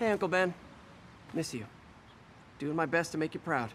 Hey, Uncle Ben. Miss you. Doing my best to make you proud.